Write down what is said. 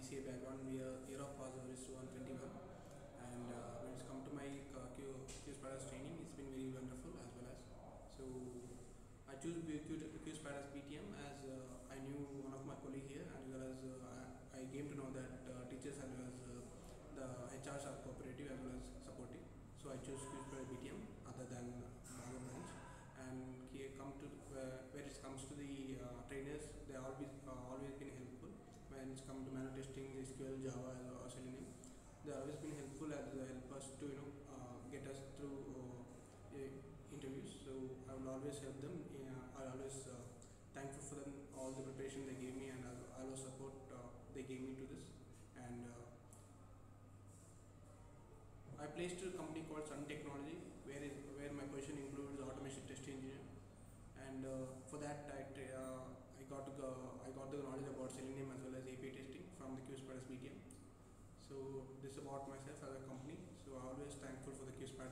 BCA background, we are year of pass average to 121. And uh, when it's come to my uh, Q, Q Spiders training, it's been very wonderful as well as. So I choose Q, Q Spiders BTM as uh, I knew one of my colleague here, and as well as uh, I, came to know that uh, teachers as well as the HRs are cooperative as well as supportive. So I chose Q Spiders BTM other than other branch and here come to uh, where it comes to the uh, trainers they always uh, always been helpful when it's come to manual testing, SQL, Java, or Selenium. They always been helpful as they help us to you know uh, get us through uh, uh, interviews. So I will always help them. Yeah, I always uh, thankful for them all the preparation they gave me and all the support uh, they gave me to this. And uh, I placed to a company called Sun Technology, where is where my position includes automation test engineer, and uh, for that I I got I got the knowledge about Selenium as well as API testing from the QSpiders BTM. So this is about myself as a company. So I'm always thankful for the QSpiders